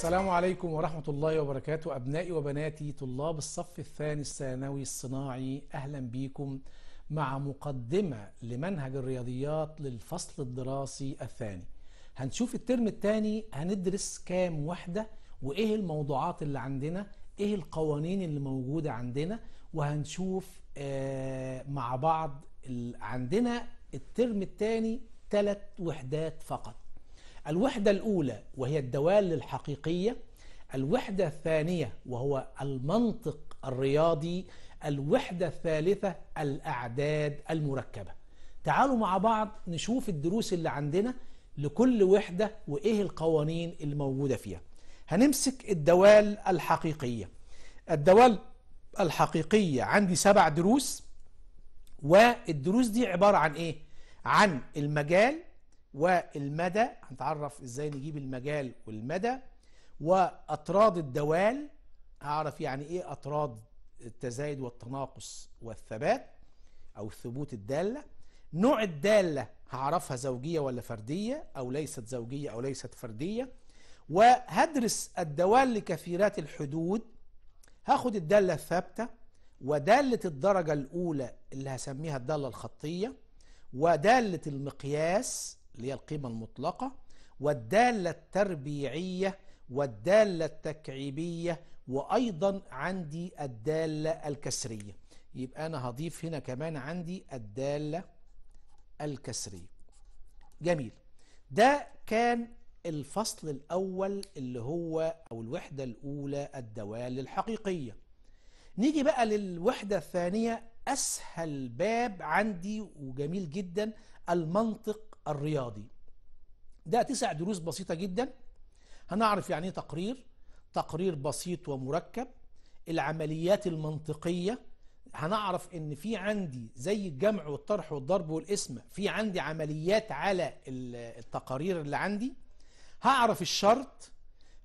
السلام عليكم ورحمة الله وبركاته. أبنائي وبناتي طلاب الصف الثاني الثانوي الصناعي أهلا بكم مع مقدمة لمنهج الرياضيات للفصل الدراسي الثاني. هنشوف الترم الثاني هندرس كام وحدة وإيه الموضوعات اللي عندنا إيه القوانين اللي موجودة عندنا وهنشوف آه مع بعض عندنا الترم الثاني ثلاث وحدات فقط. الوحدة الأولى وهي الدوال الحقيقية الوحدة الثانية وهو المنطق الرياضي الوحدة الثالثة الأعداد المركبة. تعالوا مع بعض نشوف الدروس اللي عندنا لكل وحدة وإيه القوانين اللي موجودة فيها. هنمسك الدوال الحقيقية. الدوال الحقيقية عندي سبع دروس والدروس دي عبارة عن إيه؟ عن المجال والمدى هنتعرف إزاي نجيب المجال والمدى وأطراد الدوال هعرف يعني إيه أطراد التزايد والتناقص والثبات أو ثبوت الدالة. نوع الدالة هعرفها زوجية ولا فردية أو ليست زوجية أو ليست فردية. وهدرس الدوال لكثيرات الحدود هاخد الدالة الثابتة ودالة الدرجة الأولى اللي هسميها الدالة الخطية ودالة المقياس اللي هي القيمة المطلقة والدالة التربيعية والدالة التكعيبية وأيضا عندي الدالة الكسرية. يبقى أنا هضيف هنا كمان عندي الدالة الكسرية. جميل. ده كان الفصل الأول اللي هو أو الوحدة الأولى الدوال الحقيقية. نيجي بقى للوحدة الثانية أسهل باب عندي وجميل جدا المنطق الرياضي. ده تسع دروس بسيطة جدا. هنعرف يعني إيه تقرير؟ تقرير بسيط ومركب. العمليات المنطقية. هنعرف إن في عندي زي الجمع والطرح والضرب والقسمة في عندي عمليات على التقارير اللي عندي. هعرف الشرط.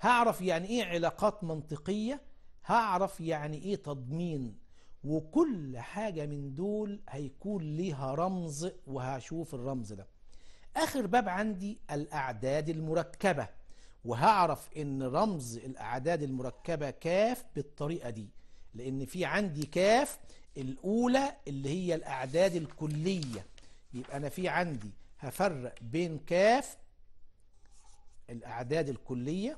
هعرف يعني إيه علاقات منطقية. هعرف يعني إيه تضمين. وكل حاجة من دول هيكون ليها رمز وهشوف الرمز ده. آخر باب عندي الأعداد المركبة وهعرف إن رمز الأعداد المركبة كاف بالطريقة دي لأن في عندي كاف الأولى اللي هي الأعداد الكلية. يبقى أنا في عندي هفرق بين كاف الأعداد الكلية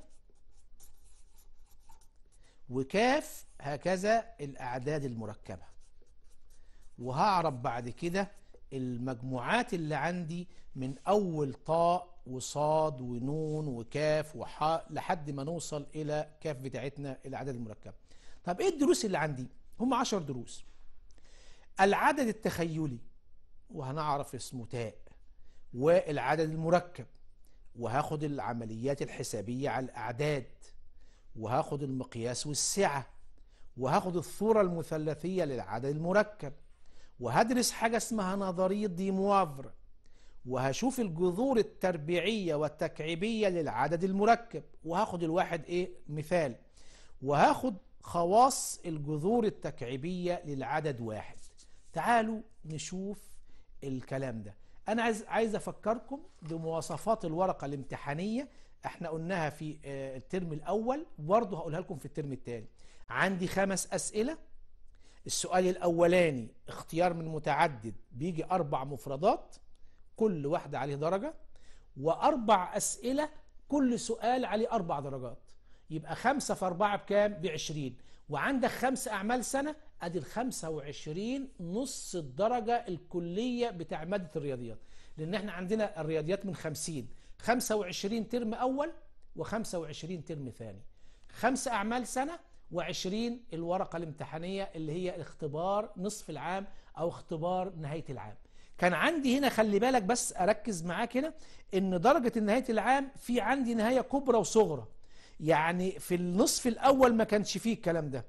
وكاف هكذا الأعداد المركبة. وهعرف بعد كده المجموعات اللي عندي من أول طاء وصاد ونون وكاف وحاء لحد ما نوصل إلى كاف بتاعتنا الأعداد المركبة طب إيه الدروس اللي عندي؟ هم عشر دروس. العدد التخيلي وهنعرف اسمه تاء والعدد المركب وهاخد العمليات الحسابية على الأعداد وهاخد المقياس والسعة وهاخد الصورة المثلثية للعدد المركب. وهدرس حاجة اسمها نظرية دي موافر وهشوف الجذور التربيعية والتكعيبية للعدد المركب وهاخد الواحد إيه؟ مثال. وهاخد خواص الجذور التكعيبية للعدد واحد. تعالوا نشوف الكلام ده. أنا عايز عايز أفكركم بمواصفات الورقة الامتحانية. إحنا قلناها في الترم الأول برضه هقولها لكم في الترم الثاني عندي خمس أسئلة. السؤال الأولاني اختيار من متعدد بيجي أربع مفردات كل واحدة عليه درجة وأربع أسئلة كل سؤال عليه أربع درجات. يبقى خمسة في أربعة بكام؟ بعشرين. وعندك خمس أعمال سنة أدي الخمسة وعشرين نص الدرجة الكلية بتاع مادة الرياضيات. لأن إحنا عندنا الرياضيات من خمسين. 25 ترم أول و25 ترم ثاني. خمس أعمال سنة و20 الورقة الامتحانية اللي هي اختبار نصف العام أو اختبار نهاية العام. كان عندي هنا خلي بالك بس أركز معاك هنا إن درجة نهاية العام في عندي نهاية كبرى وصغرى. يعني في النصف الأول ما كانش فيه الكلام ده.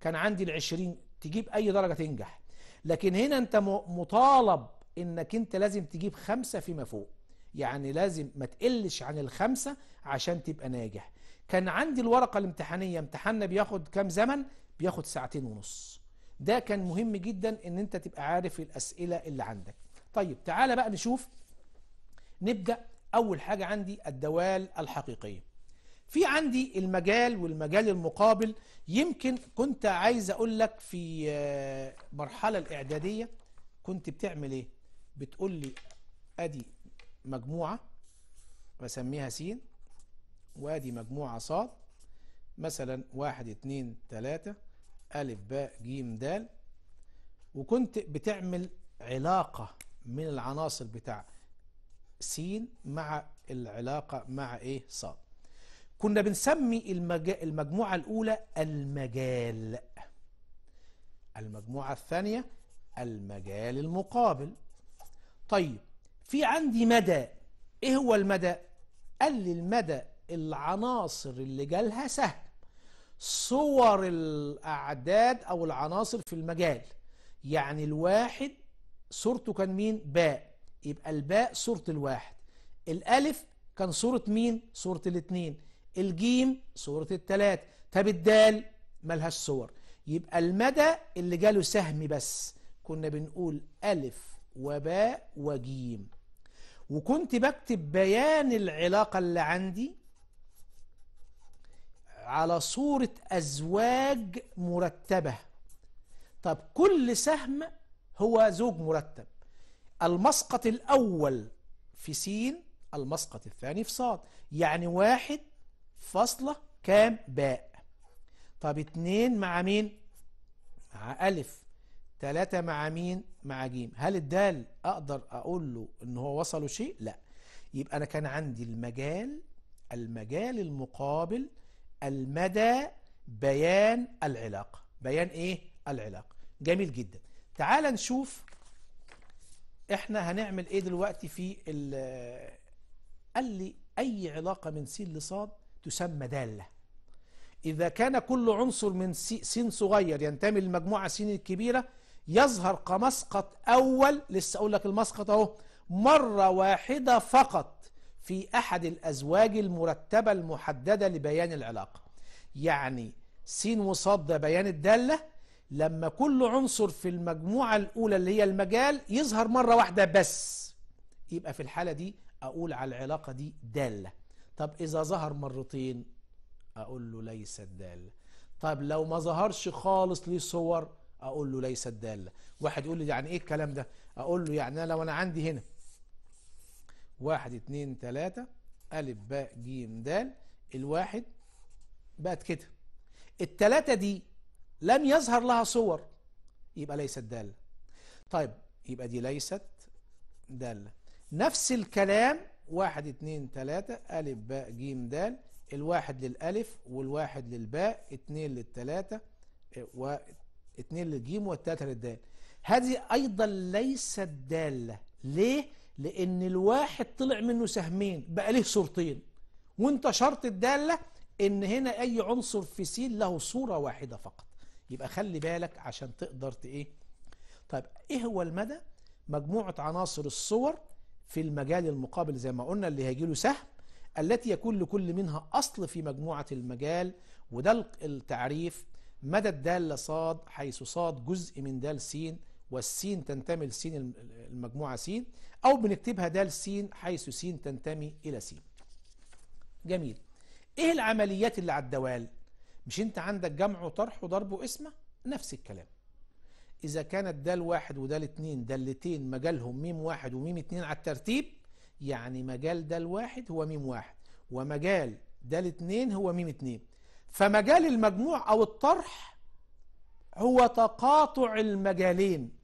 كان عندي العشرين تجيب أي درجة تنجح. لكن هنا أنت مطالب إنك أنت لازم تجيب خمسة فيما فوق. يعني لازم ما تقلش عن الخمسة عشان تبقى ناجح. كان عندي الورقة الامتحانية امتحاننا بياخد كام زمن؟ بياخد ساعتين ونص. ده كان مهم جدا إن أنت تبقى عارف الأسئلة اللي عندك. طيب تعالى بقى نشوف نبدأ. أول حاجة عندي الدوال الحقيقية. في عندي المجال والمجال المقابل. يمكن كنت عايز أقول لك في آه، مرحلة الإعدادية كنت بتعمل إيه؟ بتقول لي أدي مجموعة بسميها س وادي مجموعة صاد مثلا واحد اتنين تلاتة ألف باء جيم دال. وكنت بتعمل علاقة من العناصر بتاع س مع العلاقة مع إيه؟ صاد كنا بنسمي المج... المجموعة الأولى المجال. المجموعة الثانية المجال المقابل. طيب في عندي مدى. إيه هو المدى؟ قال لي المدى العناصر اللي جالها سهم. صور الأعداد أو العناصر في المجال. يعني الواحد صورته كان مين؟ باء. يبقى الباء صورة الواحد. الألف كان صورة مين؟ صورة الاثنين الجيم صورة التلات. طب الدال؟ ملهاش صور. يبقى المدى اللي جاله سهم بس. كنا بنقول ألف وباء وجيم. وكنت بكتب بيان العلاقة اللي عندي على صورة أزواج مرتبة. طب كل سهم هو زوج مرتب. المسقط الأول في سين المسقط الثاني في صاد. يعني واحد فاصلة كام باء. طب اتنين مع مين؟ مع ألف. تلاتة مع مين؟ مع جيم. هل الدال أقدر أقول له إن هو وصلوا شيء؟ لا. يبقى أنا كان عندي المجال المجال المقابل المدى بيان العلاقة بيان إيه؟ العلاقة جميل جدا. تعال نشوف إحنا هنعمل إيه دلوقتي في قال لي أي علاقة من س لصاد تسمى دالة. إذا كان كل عنصر من س صغير ينتمي للمجموعة س الكبيرة يظهر كمسقط أول لسه أقول لك المسقط أهو مرة واحدة فقط. في أحد الأزواج المرتبة المحددة لبيان العلاقة. يعني س وصاد ده بيان الدالة لما كل عنصر في المجموعة الأولى اللي هي المجال يظهر مرة واحدة بس. يبقى في الحالة دي أقول على العلاقة دي دالة. طب إذا ظهر مرتين أقول له ليست دالة. طب لو ما ظهرش خالص ليه صور أقول له ليست دالة. واحد يقول لي يعني إيه الكلام ده؟ أقول له يعني لو أنا عندي هنا واحد اتنين تلاتة ألف باء جيم دال. الواحد بقت كده. التلاتة دي لم يظهر لها صور يبقى ليست دالة. طيب يبقى دي ليست دالة. نفس الكلام واحد اتنين تلاتة ألف باء جيم دال. الواحد للألف والواحد للباء اتنين للتلاتة واتنين للجيم والتلاتة للدال. هذه أيضا ليست دالة. ليه؟ لأن الواحد طلع منه سهمين بقى له صورتين. وأنت شرط الدالة إن هنا أي عنصر في س له صورة واحدة فقط. يبقى خلي بالك عشان تقدر إيه؟ طيب إيه هو المدى؟ مجموعة عناصر الصور في المجال المقابل زي ما قلنا اللي هيجي له سهم التي يكون لكل منها أصل في مجموعة المجال وده التعريف. مدى الدالة صاد حيث صاد جزء من دال س والسين تنتمي لسين المجموعة س أو بنكتبها دال س حيث س تنتمي إلى س جميل. إيه العمليات اللي على الدوال؟ مش أنت عندك جمع وطرح وضرب وقسمة نفس الكلام. إذا كانت دال واحد ودال اتنين دالتين مجالهم ميم واحد وميم اتنين على الترتيب يعني مجال دال واحد هو ميم واحد ومجال دال اتنين هو ميم اتنين. فمجال المجموع أو الطرح هو تقاطع المجالين.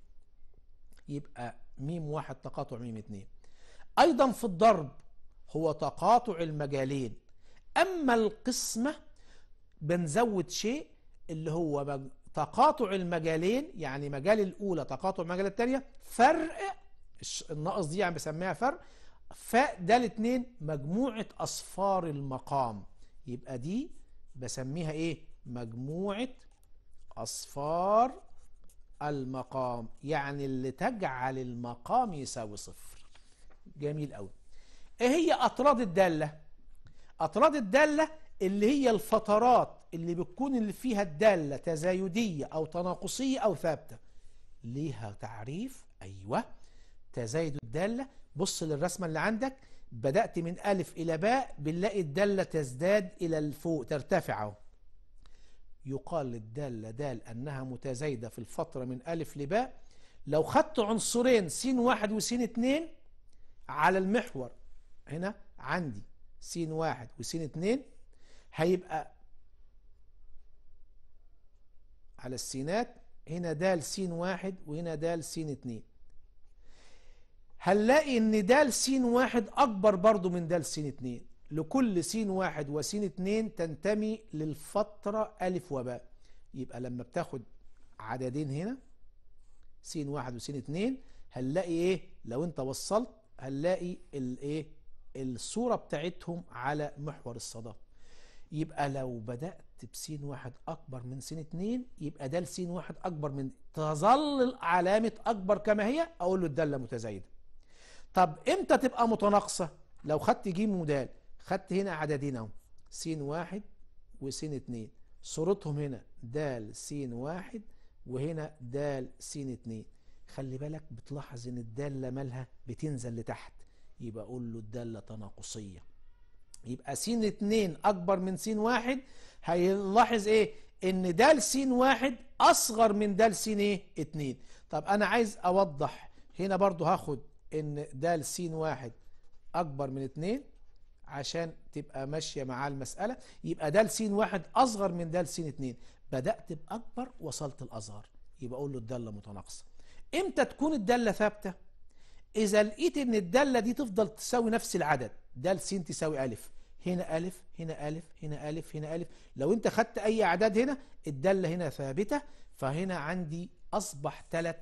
يبقى ميم واحد تقاطع ميم اتنين. أيضا في الضرب هو تقاطع المجالين. أما القسمة بنزود شيء اللي هو تقاطع المجالين يعني مجال الأولى تقاطع المجال الثانية فرق الناقص دي يعني بسميها فرق فده الاثنين مجموعة أصفار المقام. يبقى دي بسميها إيه؟ مجموعة أصفار المقام يعني اللي تجعل المقام يساوي صفر. جميل قوي إيه هي أطراد الدالة؟ أطراد الدالة اللي هي الفترات اللي بتكون اللي فيها الدالة تزايدية أو تناقصية أو ثابتة. ليها تعريف؟ أيوه. تزايد الدالة. بص للرسمة اللي عندك. بدأت من ألف إلى باء بنلاقي الدالة تزداد إلى الفوق ترتفع أهو. يقال للدالة دال أنها متزايدة في الفترة من ألف لباء. لو خدت عنصرين س واحد وس اتنين على المحور هنا عندي س واحد وس اتنين هيبقى على السينات هنا دال س واحد وهنا دال س اتنين. هنلاقي إن دال س واحد أكبر برضو من دال س اتنين. لكل س واحد وس اتنين تنتمي للفترة ألف وباء. يبقى لما بتاخد عددين هنا س واحد وس اتنين هنلاقي إيه؟ لو أنت وصلت هنلاقي الايه الصورة بتاعتهم على محور الصدى. يبقى لو بدأت بسين واحد أكبر من سين اتنين يبقى دال سين واحد أكبر من تظل علامة أكبر كما هي؟ أقول له الدالة متزايدة. طب إمتى تبقى متناقصة؟ لو خدت جيم ودال خدت هنا عددين أهو. سين واحد وسين اتنين. صورتهم هنا دال سين واحد وهنا دال سين اتنين. خلي بالك بتلاحظ إن الدالة مالها بتنزل لتحت. يبقى أقول له الدالة تناقصية. يبقى س اتنين أكبر من س واحد هيلاحظ إيه؟ إن دال س واحد أصغر من دال س إيه؟ اتنين. طب أنا عايز أوضح. هنا برضو هاخد إن دال س واحد أكبر من اتنين عشان تبقى ماشية مع المسألة. يبقى دال س واحد أصغر من دال س اتنين. بدأت بأكبر وصلت الأصغر. يبقى أقول له الدالة متناقصة. إمتى تكون الدالة ثابتة؟ إذا لقيت إن الدالة دي تفضل تساوي نفس العدد. دال س تساوي ألف. هنا ألف هنا ألف هنا ألف هنا ألف. لو أنت خدت أي أعداد هنا الدالة هنا ثابتة. فهنا عندي أصبح ثلاث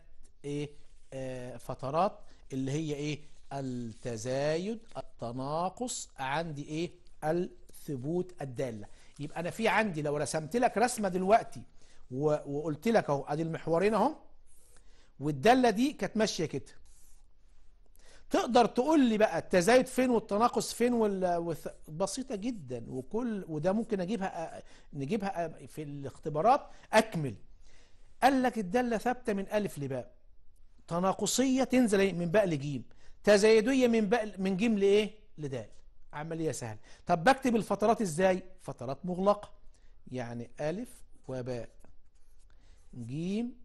إيه آه فترات اللي هي إيه التزايد التناقص عندي إيه؟ الثبوت الدالة. يبقى أنا في عندي لو رسمت لك رسمة دلوقتي وقلت لك أهو أدي المحورين أهو والدالة دي كانت ماشية كده. تقدر تقول لي بقى التزايد فين والتناقص فين وال... بسيطة جدا وكل وده ممكن أجيبها نجيبها في الاختبارات. أكمل. قال لك الدالة ثابتة من ألف لباء. تناقصية تنزل من باء لجيم. تزايدية من باء من جيم لإيه؟ لدال. عملية سهلة. طب بكتب الفترات إزاي؟ فترات مغلقة. يعني ألف وباء. جيم.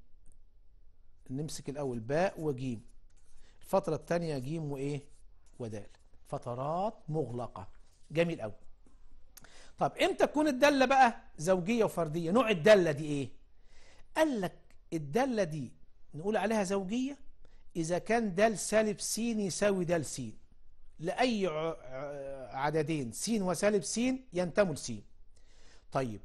نمسك الأول باء وجيم. الفترة الثانية جيم وإيه؟ ودال. فترات مغلقة. جميل قوي طب إمتى تكون الدالة بقى زوجية وفردية؟ نوع الدالة دي إيه؟ قال لك الدالة دي نقول عليها زوجية إذا كان دال سالب س يساوي دال س لأي عددين س وسالب س ينتموا لس طيب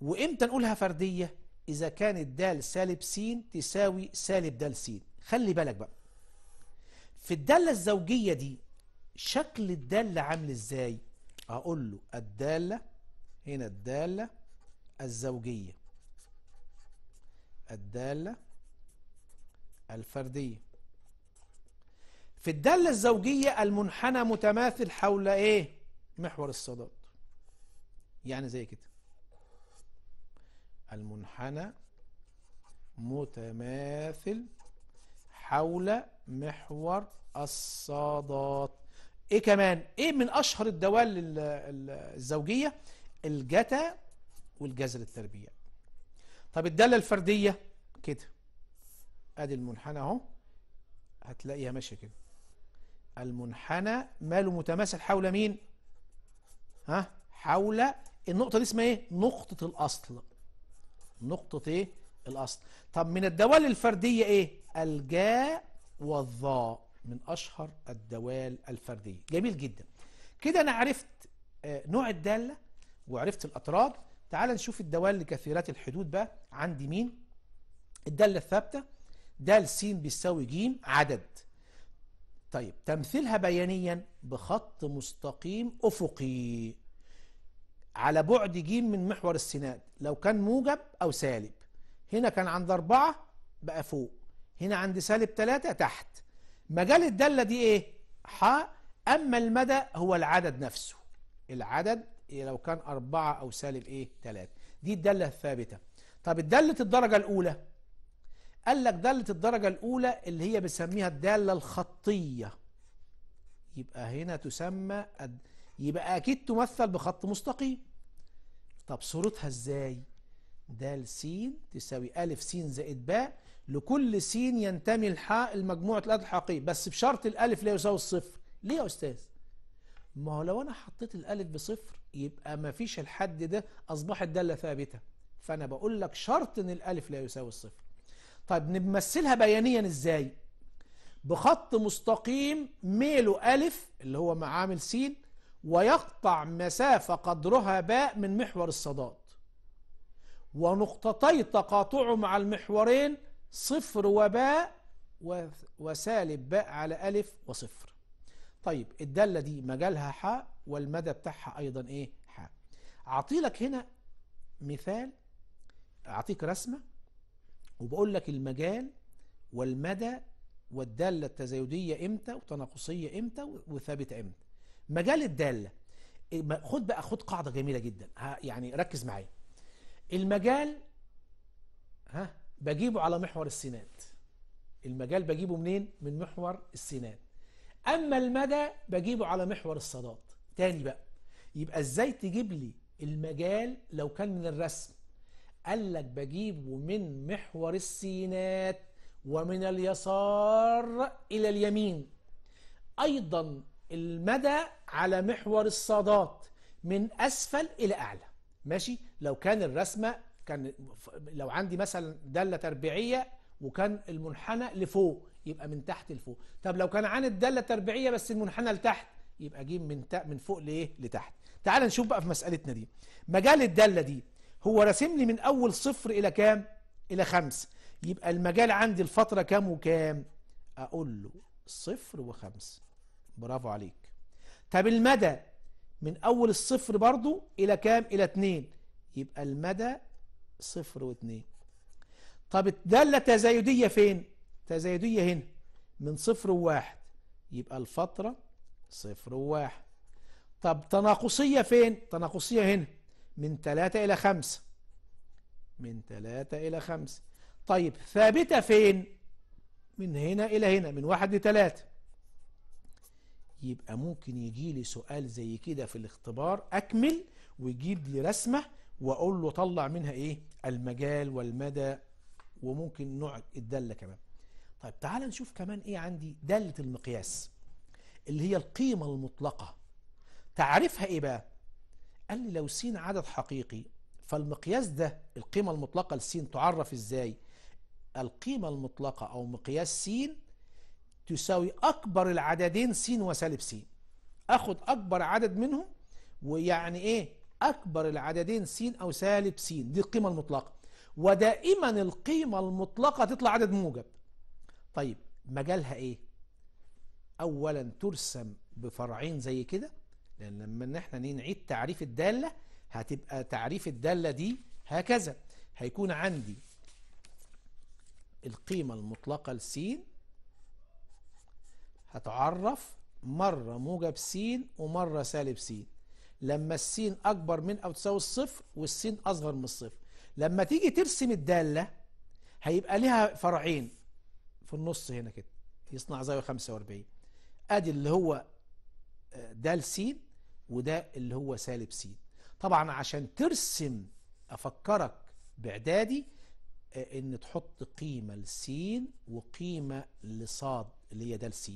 وإمتى نقولها فردية؟ إذا كانت دال سالب س تساوي سالب دال س خلي بالك بقى. في الدالة الزوجية دي شكل الدالة عامل إزاي؟ أقول له الدالة هنا الدالة الزوجية. الدالة الفردية. في الدالة الزوجية المنحنى متماثل حول إيه؟ محور الصادات يعني زي كده. المنحنى متماثل حول محور الصادات إيه كمان؟ إيه من أشهر الدوال الزوجية؟ الجتا والجذر التربيع طب الدالة الفردية؟ كده. أدي المنحنى أهو. هتلاقيها ماشية كده. المنحنى ماله متماثل حول مين؟ ها؟ حول النقطة دي اسمها إيه؟ نقطة الأصل. نقطة إيه؟ الأصل. طب من الدوال الفردية إيه؟ الجاء والظاء من أشهر الدوال الفردية. جميل جدا. كده أنا عرفت نوع الدالة وعرفت الاطراد تعال نشوف الدوال لكثيرات الحدود بقى. عندي مين؟ الدالة الثابتة. دال س بيساوي ج عدد. طيب تمثيلها بيانيا بخط مستقيم أفقي على بعد ج من محور السناد لو كان موجب أو سالب. هنا كان عند أربعة بقى فوق هنا عند سالب ثلاثة تحت. مجال الدالة دي إيه؟ ح أما المدى هو العدد نفسه. العدد لو كان أربعة أو سالب إيه؟ ثلاثة دي الدالة الثابتة. طب الدالة الدرجة الأولى قال لك دالة الدرجة الأولى اللي هي بنسميها الدالة الخطية. يبقى هنا تسمى. يبقى أكيد تمثل بخط مستقيم. طب صورتها إزاي؟ د س تساوي أ س زائد باء. لكل س ينتمي الحاء المجموعة الأعداد الحقيقية بس بشرط الألف لا يساوي الصفر. ليه يا أستاذ؟ ما هو لو أنا حطيت الألف بصفر يبقى ما فيش الحد ده أصبحت دالة ثابتة. فأنا بقول لك شرط إن الألف لا يساوي الصفر. طيب نمثلها بيانيا إزاي؟ بخط مستقيم ميله ألف اللي هو معامل س ويقطع مسافة قدرها باء من محور الصادات ونقطتي تقاطعه مع المحورين صفر وباء وسالب باء على ألف وصفر. طيب الدالة دي مجالها حاء والمدى بتاعها أيضا إيه؟ حاء أعطي هنا مثال أعطيك رسمة. وبقول لك المجال والمدى والدالة التزايدية إمتى وتناقصية إمتى وثابتة إمتى. مجال الدالة خد بقى خد قاعدة جميلة جدا. يعني ركز معايا. المجال ها بجيبه على محور السينات. المجال بجيبه منين؟ من محور السينات. أما المدى بجيبه على محور الصادات. تاني بقى يبقى إزاي تجيب لي المجال لو كان من الرسم؟ قال لك بجيبه من محور السينات ومن اليسار إلى اليمين. أيضا المدى على محور الصادات من أسفل إلى أعلى. ماشي؟ لو كان الرسمة كان لو عندي مثلا دالة تربيعية وكان المنحنى لفوق يبقى من تحت لفوق. طب لو كان عن الدالة تربيعيه بس المنحنى لتحت يبقى أجيب من من فوق لإيه؟ لتحت. تعال نشوف بقى في مسألتنا دي. مجال الدالة دي هو راسم لي من أول صفر إلى كام؟ إلى خمسة يبقى المجال عندي الفترة كام وكام؟ أقول له صفر وخمسة برافو عليك. طب المدى؟ من أول الصفر برضو إلى كام؟ إلى اتنين. يبقى المدى صفر واتنين. طب الدالة تزايدية فين؟ تزايدية هنا. من صفر وواحد. يبقى الفترة صفر وواحد. طب تناقصية فين؟ تناقصية هنا. من تلاتة إلى خمسة من تلاتة إلى خمسة طيب ثابتة فين؟ من هنا إلى هنا من واحد لتلاتة يبقى ممكن يجي لي سؤال زي كده في الاختبار أكمل ويجيب لي رسمة وأقول له طلع منها إيه؟ المجال والمدى وممكن نوع الداله كمان. طيب تعال نشوف كمان إيه عندي؟ داله المقياس اللي هي القيمة المطلقة. تعرفها إيه بقى؟ قال لي لو س عدد حقيقي فالمقياس ده القيمة المطلقة لس تعرف إزاي؟ القيمة المطلقة أو مقياس س تساوي أكبر العددين س وسالب س أخد أكبر عدد منهم ويعني إيه؟ أكبر العددين س أو سالب س دي القيمة المطلقة. ودائما القيمة المطلقة تطلع عدد موجب. طيب مجالها إيه؟ أولا ترسم بفرعين زي كده لأن لما إحنا نعيد تعريف الدالة هتبقى تعريف الدالة دي هكذا. هيكون عندي القيمة المطلقة لسين هتعرف مرة موجب س ومرة سالب س لما السين أكبر من أو تساوي الصفر والسين أصغر من الصفر. لما تيجي ترسم الدالة هيبقى لها فرعين في النص هنا كده يصنع زاوية 45 أدي اللي هو د س وده اللي هو سالب س طبعا عشان ترسم أفكرك بإعدادي إن تحط قيمة لسين وقيمة لصاد اللي هي د س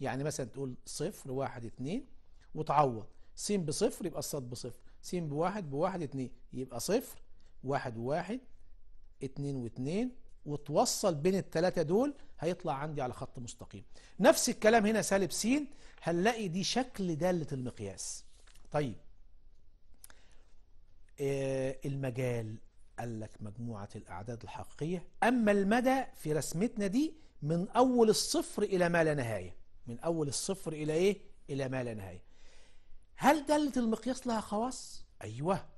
يعني مثلا تقول صفر واحد اتنين وتعوض. س بصفر يبقى الصاد بصفر. س بواحد بواحد اتنين يبقى صفر. واحد وواحد اتنين واتنين وتوصل بين التلاتة دول هيطلع عندي على خط مستقيم. نفس الكلام هنا سالب س هنلاقي دي شكل دالة المقياس. طيب. آه المجال قال لك مجموعة الأعداد الحقيقية. أما المدى في رسمتنا دي من أول الصفر إلى ما لا نهاية. من أول الصفر إلى إيه؟ إلى ما لا نهاية. هل دالة المقياس لها خواص؟ أيوة.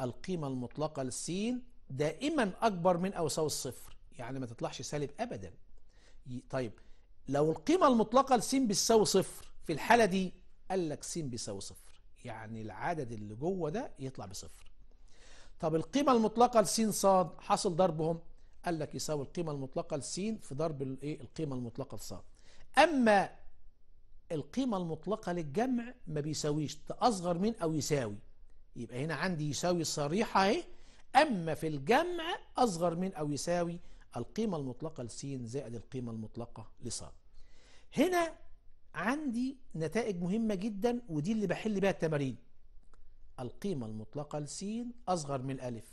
القيمة المطلقة للسين دائما أكبر من أو يساوي الصفر. يعني ما تطلعش سالب أبدا. طيب. لو القيمة المطلقة لسين بتساوي صفر في الحالة دي قال لك س بيساوي صفر. يعني العدد اللي جوه ده يطلع بصفر. طب القيمة المطلقة لس صاد حصل ضربهم؟ قال لك يساوي القيمة المطلقة لس في ضرب الايه القيمة المطلقة لصاد. أما القيمة المطلقة للجمع ما بيساويش أصغر من أو يساوي. يبقى هنا عندي يساوي صريحة أهي. أما في الجمع أصغر من أو يساوي القيمة المطلقة لس زائد القيمة المطلقة لص هنا عندي نتائج مهمة جدا ودي اللي بحل بها التمارين. القيمة المطلقة لس أصغر من ألف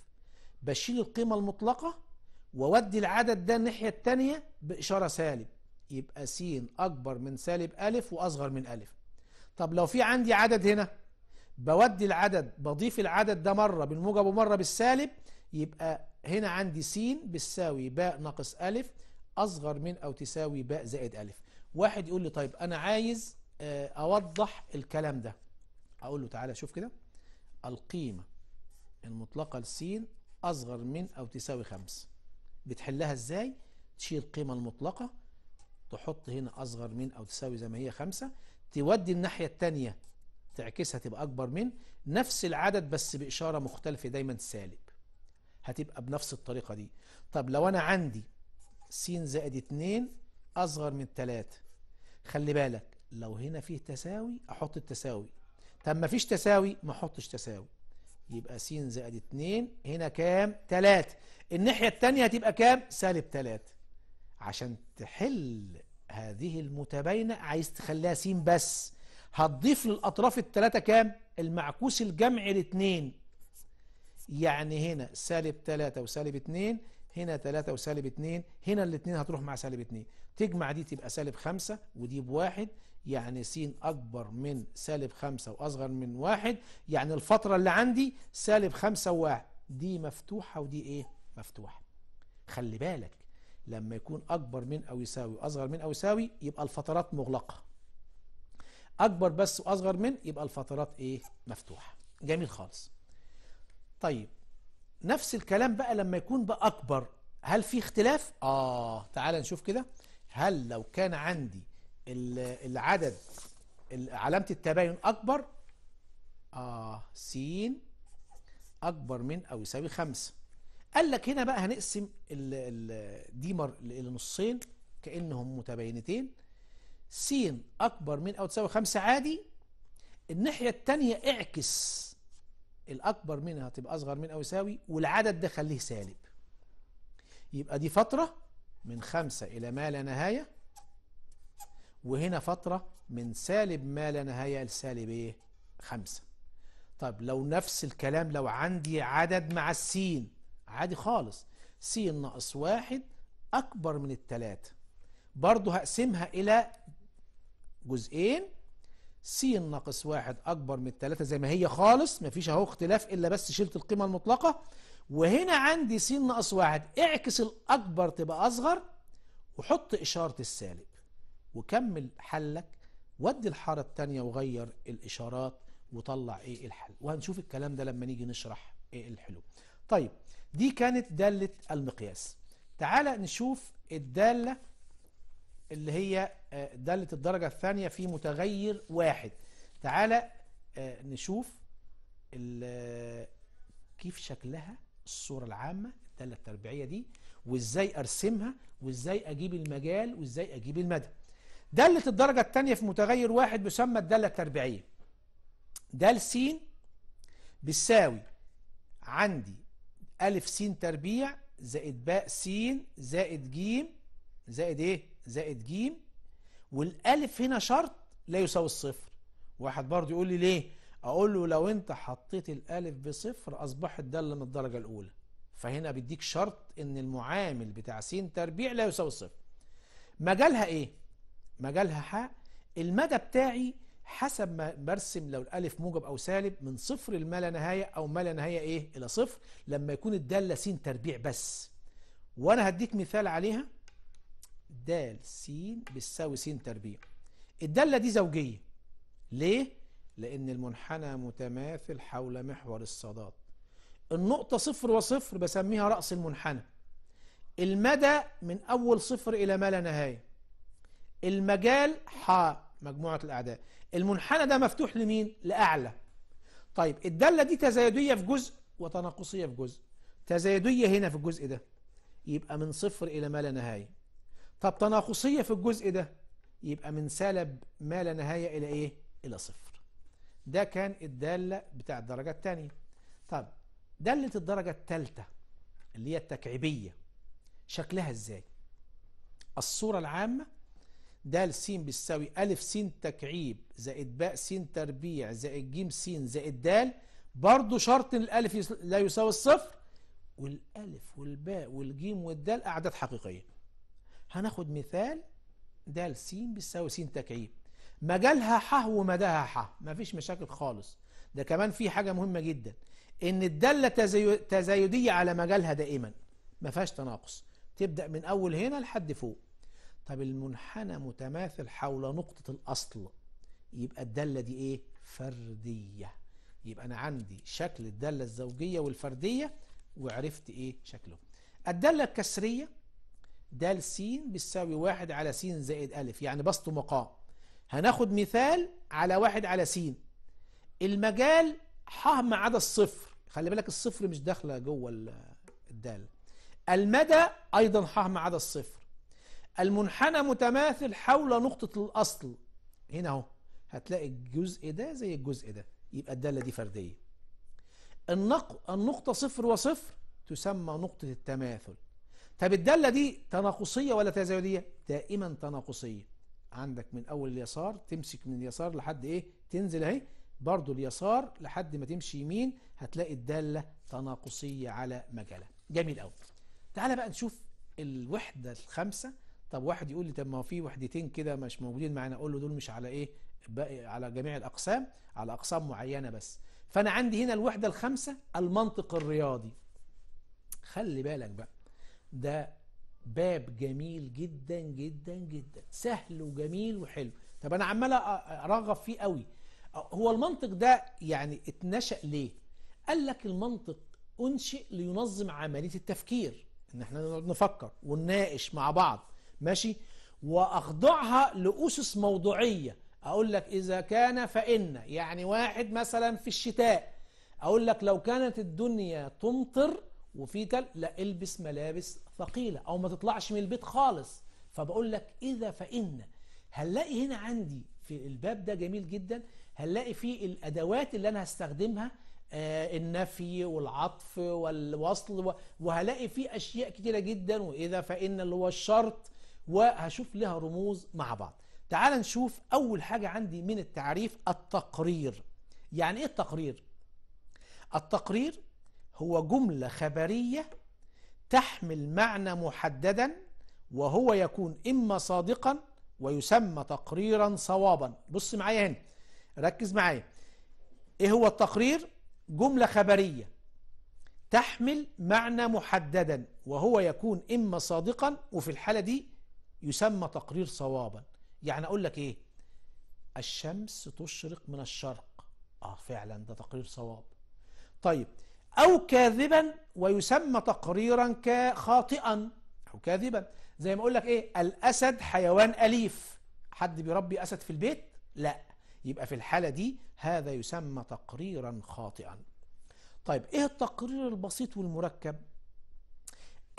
بشيل القيمة المطلقة وودي العدد ده الناحية التانية بإشارة سالب. يبقى س أكبر من سالب ألف وأصغر من ألف. طب لو في عندي عدد هنا بودي العدد بضيف العدد ده مرة بالموجب ومرة بالسالب يبقى هنا عندي س بتساوي باء ناقص ألف أصغر من أو تساوي باء زائد ألف. واحد يقول لي طيب أنا عايز أوضح الكلام ده. أقول له تعالى شوف كده. القيمة المطلقة لسين أصغر من أو تساوي خمس. بتحلها إزاي؟ تشيل القيمة المطلقة تحط هنا أصغر من أو تساوي زي ما هي خمسة. تودي الناحية التانية تعكسها تبقى أكبر من نفس العدد بس بإشارة مختلفة دايما سالب. هتبقى بنفس الطريقة دي. طب لو أنا عندي س زائد 2 أصغر من 3 خلي بالك لو هنا فيه تساوي أحط التساوي. طب ما فيش تساوي ما أحطش تساوي. يبقى س زائد 2 هنا كام؟ 3 الناحية التانية هتبقى كام؟ سالب 3 عشان تحل هذه المتباينة عايز تخليها س بس. هتضيف للأطراف الثلاثة كام؟ المعكوس الجمعي الاثنين يعني هنا سالب 3 وسالب 2 هنا 3 وسالب 2 هنا الاثنين هتروح مع سالب 2 تجمع دي تبقى سالب 5 ودي بواحد يعني س أكبر من سالب 5 وأصغر من واحد يعني الفترة اللي عندي سالب 5 وواحد. دي مفتوحة ودي إيه؟ مفتوحة. خلي بالك لما يكون أكبر من أو يساوي وأصغر من أو يساوي يبقى الفترات مغلقة. أكبر بس وأصغر من يبقى الفترات إيه؟ مفتوحة. جميل خالص. طيب نفس الكلام بقى لما يكون بقى أكبر. هل في اختلاف؟ آه تعال نشوف كده. هل لو كان عندي العدد علامة التباين أكبر؟ آه س أكبر من أو يساوي خمسة. قال لك هنا بقى هنقسم الديمر لنصين كأنهم متباينتين. س أكبر من أو تساوي خمسة عادي. الناحية التانية اعكس. الأكبر منها تبقى أصغر من أو يساوي والعدد ده خليه سالب. يبقى دي فترة من خمسة إلى ما لا نهاية وهنا فترة من سالب ما لا نهاية لسالب إيه؟ خمسة. طب لو نفس الكلام لو عندي عدد مع السين عادي خالص. س ناقص واحد أكبر من التلاتة. برضه هقسمها إلى جزئين س ناقص واحد أكبر من التلاتة زي ما هي خالص مفيش أهو اختلاف إلا بس شلت القيمة المطلقة. وهنا عندي س ناقص واحد اعكس الأكبر تبقى أصغر وحط إشارة السالب. وكمل حلك ودي الحارة التانية وغير الإشارات وطلع إيه الحل. وهنشوف الكلام ده لما نيجي نشرح إيه الحلو طيب دي كانت دالة المقياس. تعال نشوف الدالة اللي هي دالة الدرجة الثانية في متغير واحد. تعال نشوف كيف شكلها الصورة العامة الدالة التربيعية دي وإزاي أرسمها وإزاي أجيب المجال وإزاي أجيب المدى. دالة الدرجة الثانية في متغير واحد بيسمى الدالة التربيعية. دال س بتساوي عندي ألف س تربيع زائد باء س زائد ج زائد إيه؟ زائد ج والالف هنا شرط لا يساوي الصفر. واحد برضه يقول لي ليه؟ أقول له لو أنت حطيت الألف بصفر أصبحت داله من الدرجة الأولى. فهنا بيديك شرط إن المعامل بتاع س تربيع لا يساوي الصفر. مجالها إيه؟ مجالها ح. المدى بتاعي حسب ما برسم لو الألف موجب أو سالب من صفر لما لا نهاية أو ما لا نهاية إيه؟ إلى صفر. لما يكون الدالة س تربيع بس. وأنا هديك مثال عليها. د س بتساوي س تربيع. الدالة دي زوجية. ليه؟ لأن المنحنى متماثل حول محور الصادات. النقطة صفر وصفر بسميها رأس المنحنى. المدى من أول صفر إلى ما لا نهاية. المجال ح مجموعة الاعداد المنحنى ده مفتوح لمين؟ لأعلى. طيب الدالة دي تزايدية في جزء وتناقصية في جزء. تزايدية هنا في الجزء ده. يبقى من صفر إلى ما لا نهاية. طب تناقصية في الجزء ده يبقى من سالب ما لا نهاية إلى إيه؟ إلى صفر ده كان الدالة بتاع الدرجة الثانية طب دالة الدرجة الثالثة اللي هي التكعيبية شكلها إزاي؟ الصورة العامة د س بتساوي أ س تكعيب زائد باء س تربيع زائد ج س زائد د برضه شرط إن الألف لا يساوي الصفر والألف والباء والجيم والدال أعداد حقيقية هناخد مثال د س بتساوي س تكعيب. مجالها ح ومداها ح مفيش مشاكل خالص. ده كمان في حاجة مهمة جدا إن الدالة تزاي- تزايدية على مجالها دائما ما فيهاش تناقص. تبدأ من أول هنا لحد فوق. طب المنحنى متماثل حول نقطة الأصل. يبقى الدالة دي إيه؟ فردية. يبقى أنا عندي شكل الدالة الزوجية والفردية وعرفت إيه شكله. الدالة الكسرية د س بتساوي واحد على س زائد ألف يعني بسط مقام. هناخد مثال على واحد على س المجال ح ما عدا الصفر. خلي بالك الصفر مش داخلة جوه ال- الداله المدى أيضا ح ما عدا الصفر. المنحنى متماثل حول نقطة الأصل. هنا أهو. هتلاقي الجزء ده زي الجزء ده. يبقى الدالة دي فردية. النق... النقطة صفر وصفر تسمى نقطة التماثل. طب الدالة دي تناقصية ولا تزايدية؟ دائما تناقصية. عندك من أول اليسار تمسك من اليسار لحد إيه؟ تنزل أهي. برضو اليسار لحد ما تمشي يمين هتلاقي الدالة تناقصية على مجالها. جميل قوي تعالى بقى نشوف الوحدة الخامسة. طب واحد يقول لي طب ما هو في وحدتين كده مش موجودين معانا أقول له دول مش على إيه؟ باقي على جميع الأقسام على أقسام معينة بس. فأنا عندي هنا الوحده الخامسه المنطق الرياضي. خلي بالك بقى. ده باب جميل جدا جدا جدا. سهل وجميل وحلو. طب أنا عمال أرغب فيه قوي. هو المنطق ده يعني اتنشأ ليه؟ قال لك المنطق أنشئ لينظم عملية التفكير. إن إحنا نقعد نفكر ونناقش مع بعض. ماشي؟ وأخضعها لأسس موضوعية. أقول لك إذا كان فإن يعني واحد مثلا في الشتاء. أقول لك لو كانت الدنيا تمطر وفي تل لا البس ملابس ثقيلة أو ما تطلعش من البيت خالص. فبقول لك إذا فإن. هنلاقي هنا عندي في الباب ده جميل جدا. هنلاقي فيه الأدوات اللي أنا هستخدمها آه، النفي والعطف والوصل وهلاقي فيه أشياء كتيرة جدا. وإذا فإن اللي هو الشرط. وهشوف لها رموز مع بعض. تعال نشوف أول حاجة عندي من التعريف التقرير. يعني إيه التقرير؟ التقرير هو جملة خبرية تحمل معنى محددا وهو يكون إما صادقا ويسمى تقريرا صوابا. بص معايا هنا ركز معايا. إيه هو التقرير؟ جملة خبرية تحمل معنى محددا وهو يكون إما صادقا وفي الحالة دي يسمى تقرير صوابا. يعني أقول لك إيه؟ الشمس تشرق من الشرق. آه فعلا ده تقرير صواب. طيب أو كاذبا ويسمى تقريرا خاطئا أو كاذبا. زي ما أقول لك إيه الأسد حيوان أليف. حد بيربي أسد في البيت؟ لا. يبقى في الحالة دي هذا يسمى تقريرا خاطئا. طيب إيه التقرير البسيط والمركب؟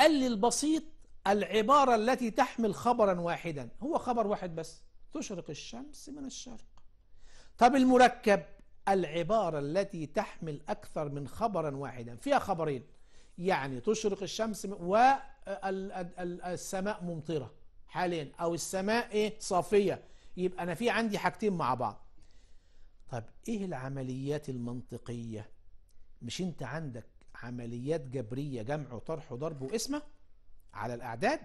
قال لي البسيط العبارة التي تحمل خبرا واحدا. هو خبر واحد بس. تشرق الشمس من الشرق. طب المركب؟ العبارة التي تحمل أكثر من خبرا واحدا فيها خبرين. يعني تشرق الشمس والسماء ممطرة حاليا أو السماء إيه صافية. يبقى أنا في عندي حاجتين مع بعض. طب إيه العمليات المنطقية؟ مش أنت عندك عمليات جبرية جمع وطرح وضرب وقسمة على الأعداد؟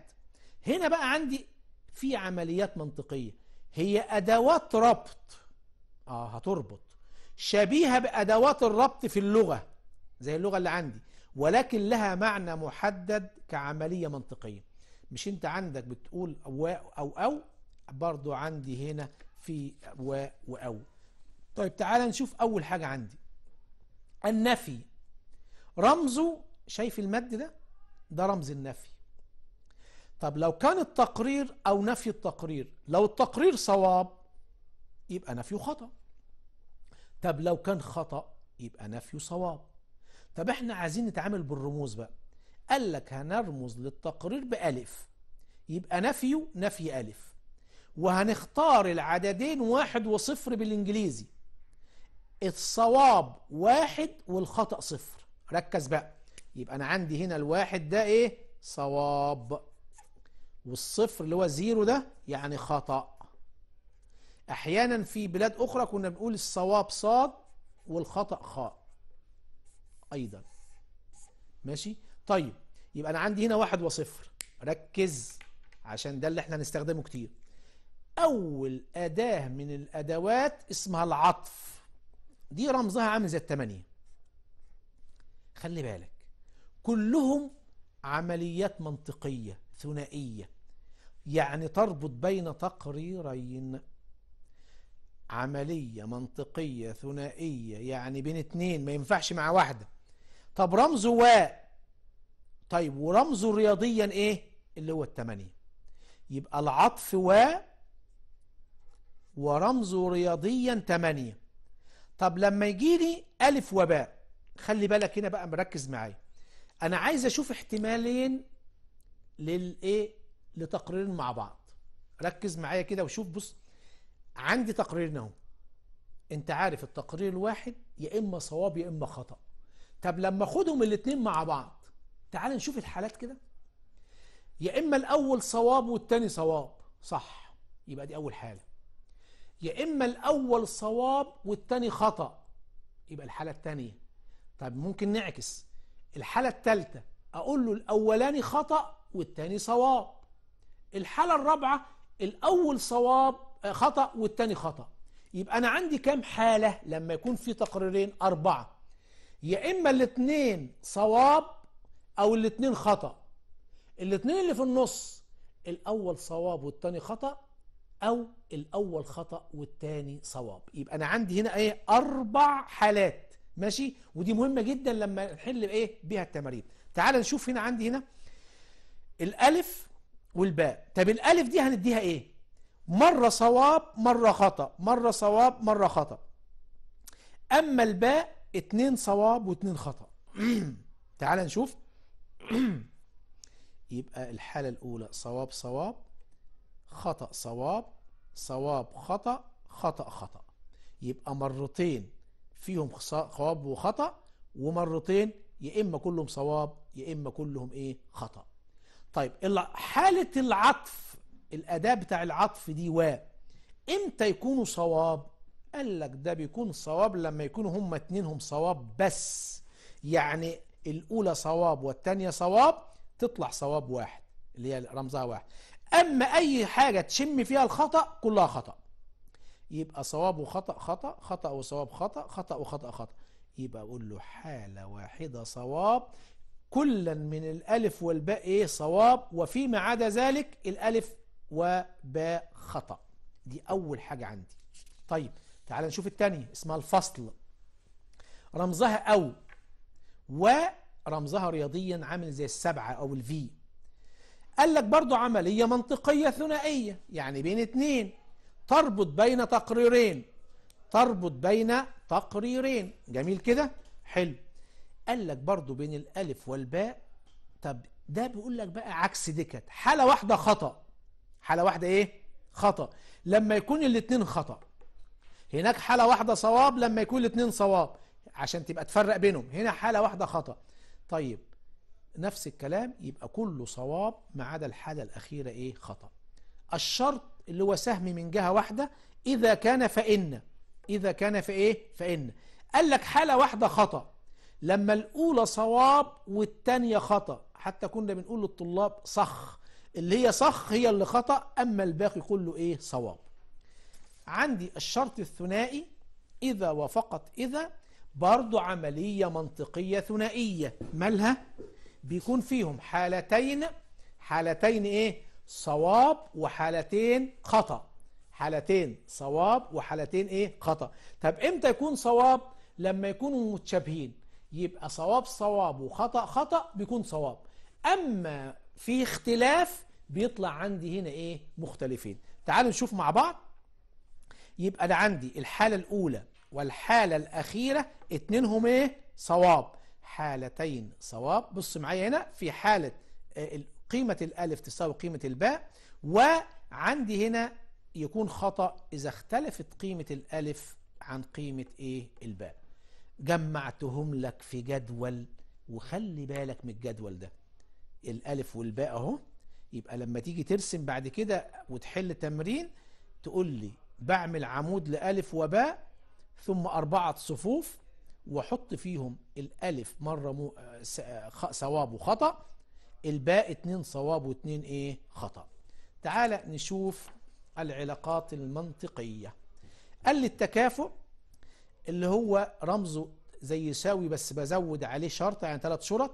هنا بقى عندي في عمليات منطقية. هي أدوات ربط. آه هتربط. شبيهة بأدوات الربط في اللغة زي اللغة اللي عندي ولكن لها معنى محدد كعملية منطقية. مش انت عندك بتقول و أو أو برضو عندي هنا في و وأو طيب تعال نشوف أول حاجة عندي. النفي. رمزه شايف المد ده؟ ده رمز النفي. طب لو كان التقرير أو نفي التقرير لو التقرير صواب يبقى نفيه خطأ طب لو كان خطأ يبقى نفيه صواب. طب إحنا عايزين نتعامل بالرموز بقى. قال لك هنرمز للتقرير بألف. يبقى نفيه نفي ألف. وهنختار العددين واحد وصفر بالإنجليزي. الصواب واحد والخطأ صفر. ركز بقى. يبقى أنا عندي هنا الواحد ده إيه؟ صواب. والصفر اللي هو زيرو ده يعني خطأ. أحيانا في بلاد أخرى كنا بنقول الصواب صاد والخطأ خاء. أيضا. ماشي؟ طيب يبقى أنا عندي هنا واحد وصفر. ركز عشان ده اللي إحنا هنستخدمه كتير. أول أداة من الأدوات اسمها العطف. دي رمزها عامل زي التمانية. خلي بالك كلهم عمليات منطقية ثنائية. يعني تربط بين تقريرين. عملية منطقية ثنائية يعني بين اتنين ما ينفعش مع واحدة. طب رمزه و طيب ورمزه رياضيا إيه؟ اللي هو التمانية. يبقى العطف و ورمزه رياضيا تمانية. طب لما يجي لي ألف وباء خلي بالك هنا بقى مركز معايا. أنا عايز أشوف احتمالين للإيه؟ لتقريرين مع بعض. ركز معايا كده وشوف بص عندي تقريرين اهو انت عارف التقرير الواحد يا إما صواب يا إما خطأ. طب لما اخدهم الاثنين مع بعض تعال نشوف الحالات كده. يا إما الأول صواب والتاني صواب. صح. يبقى دي أول حالة. يا إما الأول صواب والتاني خطأ. يبقى الحالة الثانية طب ممكن نعكس. الحالة الثالثه أقول له الأولاني خطأ والتاني صواب. الحالة الرابعة الأول صواب خطأ والتاني خطأ. يبقى أنا عندي كام حالة لما يكون في تقريرين؟ أربعة. يا إما الاثنين صواب أو الاثنين خطأ. الاثنين اللي في النص الأول صواب والتاني خطأ أو الأول خطأ والتاني صواب. يبقى أنا عندي هنا إيه؟ أربع حالات. ماشي؟ ودي مهمة جدا لما نحل إيه؟ بيها التمارين. تعال نشوف هنا عندي هنا الألف والباء. طب الألف دي هنديها إيه؟ مرة صواب مرة خطأ. مرة صواب مرة خطأ. أما الباء اتنين صواب واتنين خطأ. تعال نشوف. يبقى الحالة الأولى صواب صواب خطأ صواب صواب خطأ خطأ خطأ. يبقى مرتين فيهم صواب وخطأ ومرتين يا إما كلهم صواب يا إما كلهم إيه؟ خطأ. طيب حالة العطف الأداة بتاع العطف دي و. إمتى يكونوا صواب؟ قال لك ده بيكون صواب لما يكونوا هما اتنينهم صواب بس. يعني الأولى صواب والتانية صواب تطلع صواب واحد اللي هي رمزها واحد. أما أي حاجة تشم فيها الخطأ كلها خطأ. يبقى صواب وخطأ خطأ خطأ وصواب خطأ خطأ وخطأ خطأ. يبقى أقول له حالة واحدة صواب. كلا من الألف والباء إيه؟ صواب. وفيما عدا ذلك الألف وباء خطأ. دي أول حاجة عندي. طيب تعال نشوف الثانية اسمها الفصل. رمزها أو ورمزها رياضيا عامل زي السبعة أو الفي. قال لك برضو عملية منطقية ثنائية يعني بين اتنين. تربط بين تقريرين. تربط بين تقريرين. جميل كده؟ حلو. قال لك برضو بين الألف والباء. طب ده بيقول لك بقى عكس ديكت. حالة واحدة خطأ. حالة واحدة إيه؟ خطأ. لما يكون الاثنين خطأ. هناك حالة واحدة صواب لما يكون الاثنين صواب عشان تبقى تفرق بينهم. هنا حالة واحدة خطأ. طيب نفس الكلام يبقى كله صواب ما عدا الحالة الأخيرة إيه؟ خطأ. الشرط اللي هو سهم من جهة واحدة إذا كان فإن. إذا كان في إيه؟ فإن. قال لك حالة واحدة خطأ. لما الأولى صواب والتانية خطأ. حتى كنا بنقول للطلاب صخ. اللي هي صخ هي اللي خطأ أما الباقي كله إيه؟ صواب. عندي الشرط الثنائي إذا وفقط إذا برضو عملية منطقية ثنائية. مالها؟ بيكون فيهم حالتين حالتين إيه؟ صواب وحالتين خطأ. حالتين صواب وحالتين إيه؟ خطأ. طب إمتى يكون صواب؟ لما يكونوا متشابهين. يبقى صواب صواب وخطأ خطأ بيكون صواب. أما في اختلاف بيطلع عندي هنا إيه؟ مختلفين. تعالوا نشوف مع بعض. يبقى ده عندي الحالة الأولى والحالة الأخيرة اتنينهم إيه؟ صواب. حالتين صواب. بص معايا هنا في حالة قيمة الألف تساوي قيمة الباء وعندي هنا يكون خطأ إذا اختلفت قيمة الألف عن قيمة إيه؟ الباء. جمعتهم لك في جدول وخلي بالك من الجدول ده. الألف والباء أهو. يبقى لما تيجي ترسم بعد كده وتحل تمرين تقول لي بعمل عمود لألف وباء ثم أربعة صفوف وحط فيهم الألف مرة مو صواب وخطأ الباء اتنين صواب واتنين إيه؟ خطأ. تعال نشوف العلاقات المنطقية. قال لي التكافؤ اللي هو رمزه زي يساوي بس بزود عليه شرط يعني ثلاث شرط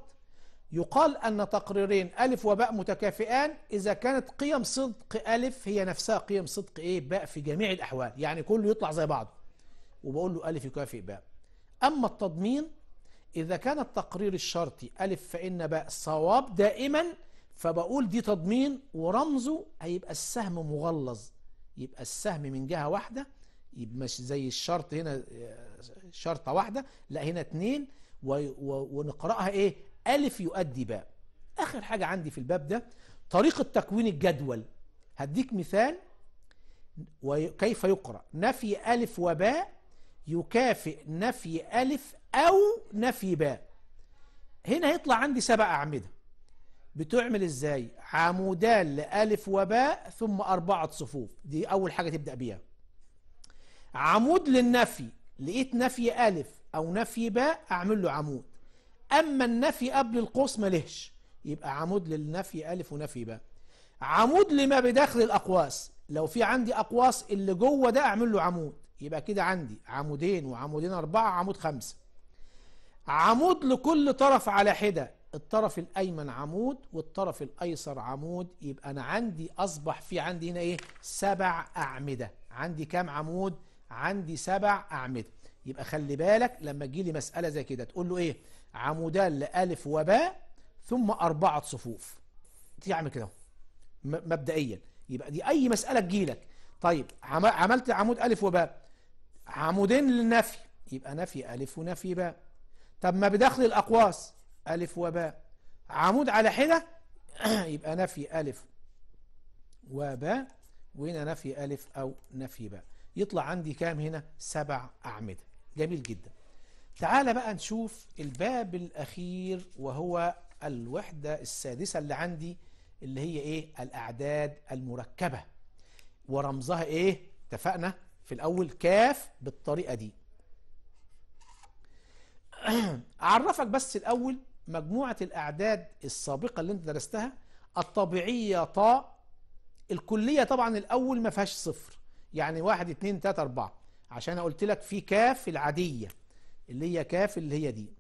يقال أن تقريرين ألف وباء متكافئان إذا كانت قيم صدق ألف هي نفسها قيم صدق إيه؟ باء في جميع الأحوال يعني كله يطلع زي بعضه. وبقول له ألف يكافئ باء. أما التضمين إذا كان التقرير الشرطي ألف فإن باء صواب دائما فبقول دي تضمين ورمزه هيبقى السهم مغلظ. يبقى السهم من جهة واحدة يبقى مش زي الشرط هنا شرطة واحدة لا هنا اتنين ونقرأها إيه؟ ألف يؤدي باء. آخر حاجة عندي في الباب ده طريقة تكوين الجدول. هديك مثال. وكيف يقرأ؟ نفي ألف وباء يكافئ نفي ألف أو نفي باء. هنا هيطلع عندي سبع أعمدة. بتعمل إزاي؟ عمودان لألف وباء ثم أربعة صفوف. دي أول حاجة تبدأ بيها. عمود للنفي. لقيت نفي ألف أو نفي باء أعمل له عمود. أما النفي قبل القوس ملهش يبقى عمود للنفي ألف ونفي باء. عمود لما بداخل الأقواس لو في عندي أقواس اللي جوه ده أعمل له عمود. يبقى كده عندي عمودين وعمودين أربعة عمود خمسة. عمود لكل طرف على حدة. الطرف الأيمن عمود والطرف الأيسر عمود. يبقى أنا عندي أصبح في عندي هنا إيه؟ سبع أعمدة. عندي كام عمود؟ عندي سبع أعمدة. يبقى خلي بالك لما تجي لي مسألة زي كده تقول له إيه؟ عمودان لألف وباء ثم أربعة صفوف. تعمل كده مبدئيا. يبقى دي أي مسألة تجيلك طيب عملت عمود ألف وباء. عمودين للنفي. يبقى نفي ألف ونفي باء. طب ما بداخل الأقواس ألف وباء. عمود على حدة. يبقى نفي ألف وباء. وهنا نفي ألف أو نفي باء. يطلع عندي كام هنا؟ سبع أعمدة. جميل جدا. تعال بقى نشوف الباب الأخير وهو الوحدة السادسة اللي عندي اللي هي إيه؟ الأعداد المركبة. ورمزها إيه؟ اتفقنا؟ في الأول كاف بالطريقة دي. أعرفك بس الأول مجموعة الأعداد السابقة اللي أنت درستها. الطبيعية طاء الكلية طبعا الأول ما فيهاش صفر. يعني واحد اتنين تلاتة أربعة. عشان قلت لك في كاف العادية. اللي هي كاف اللي هي دي.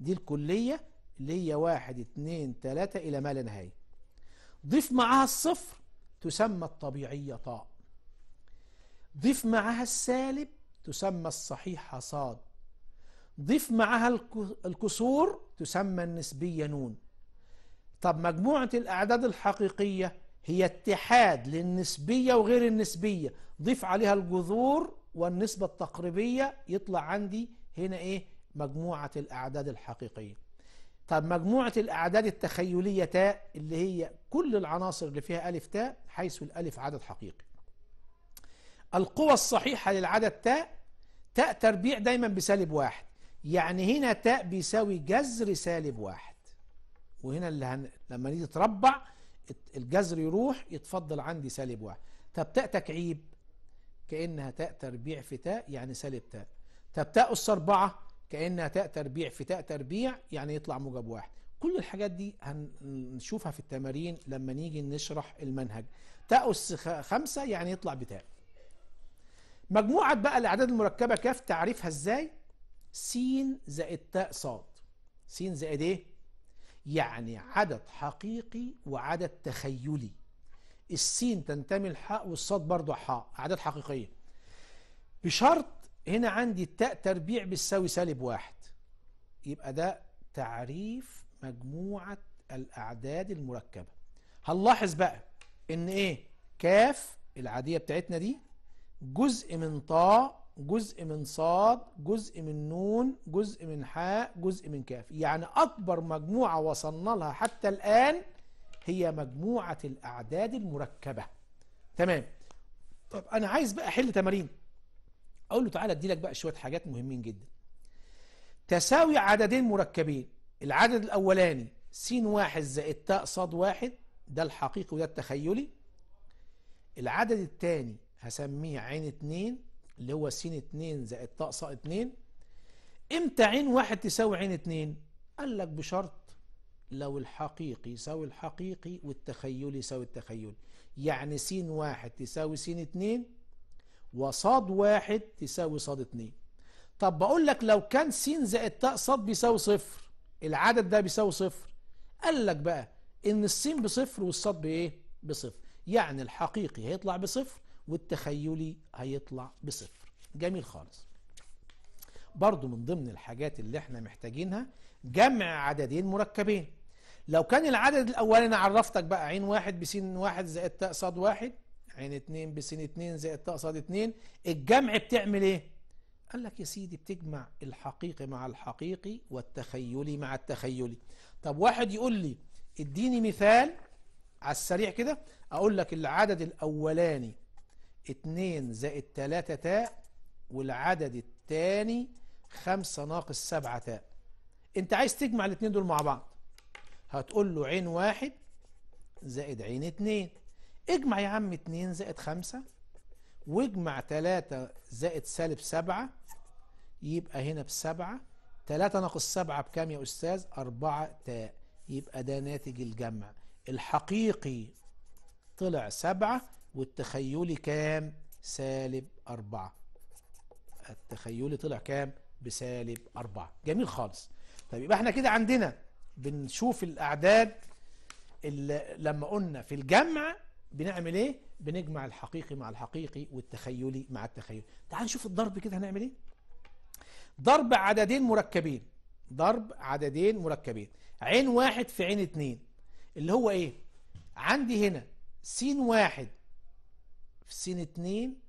دي الكلية اللي هي واحد اتنين تلاتة إلى ما لا نهاية. ضيف معاها الصفر تسمى الطبيعية طاء. ضيف معاها السالب تسمى الصحيحة صاد. ضيف معاها الكسور تسمى النسبية نون. طب مجموعة الأعداد الحقيقية هي اتحاد للنسبية وغير النسبية. ضيف عليها الجذور والنسبة التقريبية يطلع عندي هنا إيه؟ مجموعة الأعداد الحقيقية. طب مجموعة الأعداد التخيلية تاء اللي هي كل العناصر اللي فيها ألف تاء حيث الألف عدد حقيقي. القوى الصحيحة للعدد تاء تاء تربيع دايما بسالب واحد. يعني هنا تاء بيساوي جذر سالب واحد. وهنا اللي هن... لما نيجي تربع الجذر يروح يتفضل عندي سالب واحد. طب تاء تكعيب كأنها تاء تربيع في تاء يعني سالب تاء. طب تاء أس أربعة كأنها تاء تربيع في تاء تربيع يعني يطلع موجب واحد. كل الحاجات دي هنشوفها في التمارين لما نيجي نشرح المنهج. تاء خمسة يعني يطلع بتاء. مجموعة بقى الأعداد المركبة كاف تعريفها إزاي؟ س زائد تاء صاد. س زائد إيه؟ يعني عدد حقيقي وعدد تخيلي. السين تنتمي الحاء والصاد برضه حاء أعداد حقيقية. بشرط هنا عندي التاء تربيع بتساوي سالب واحد. يبقى ده تعريف مجموعة الأعداد المركبة. هنلاحظ بقى إن إيه؟ كاف العادية بتاعتنا دي جزء من طاء جزء من صاد جزء من نون جزء من حاء جزء من كاف. يعني أكبر مجموعة وصلنا لها حتى الآن هي مجموعة الأعداد المركبة. تمام. طب أنا عايز بقى أحل تمارين. أقول له تعالى ادي لك بقى شوية حاجات مهمين جدا. تساوي عددين مركبين. العدد الأولاني س واحد زائد تاء صاد واحد. ده الحقيقي وده التخيلي. العدد الثاني هسميه عين اتنين اللي هو س اتنين زائد تاء صاد اتنين. إمتى عين واحد تساوي عين اتنين؟ قال لك بشرط لو الحقيقي يساوي الحقيقي والتخيلي يساوي التخيلي. يعني س واحد تساوي س اتنين وصاد واحد تساوي صاد اتنين. طب بقول لك لو كان س زائد تاء صاد بيساوي صفر العدد ده بيساوي صفر. قال لك بقى إن السين بصفر والصاد بإيه؟ بصفر. يعني الحقيقي هيطلع بصفر والتخيلي هيطلع بصفر. جميل خالص. برضو من ضمن الحاجات اللي إحنا محتاجينها جمع عددين مركبين. لو كان العدد الأولاني أنا عرفتك بقى عين واحد بسين واحد زائد تاء صاد واحد عين اتنين بسين اتنين زائد تاء صاد اتنين الجمع بتعمل إيه؟ قال لك يا سيدي بتجمع الحقيقي مع الحقيقي والتخيلي مع التخيلي. طب واحد يقول لي اديني مثال على السريع كده أقول لك العدد الأولاني اتنين زائد تلاتة تاء والعدد الثاني خمسة ناقص سبعة تاء. انت عايز تجمع الاتنين دول مع بعض. هتقول له عين واحد زائد عين اتنين. اجمع يا عم اتنين زائد خمسة واجمع تلاتة زائد سالب سبعة. يبقى هنا بسبعة. تلاتة ناقص سبعة بكام يا أستاذ؟ أربعة تاء. يبقى ده ناتج الجمع. الحقيقي طلع سبعة والتخيلي كام؟ سالب أربعة. التخيلي طلع كام؟ بسالب أربعة. جميل خالص. طيب يبقى إحنا كده عندنا بنشوف الأعداد اللي لما قلنا في الجمع بنعمل إيه؟ بنجمع الحقيقي مع الحقيقي والتخيلي مع التخيلي. تعال نشوف الضرب كده هنعمل إيه؟ ضرب عددين مركبين. ضرب عددين مركبين. عين واحد في عين اتنين. اللي هو إيه؟ عندي هنا س واحد في س اتنين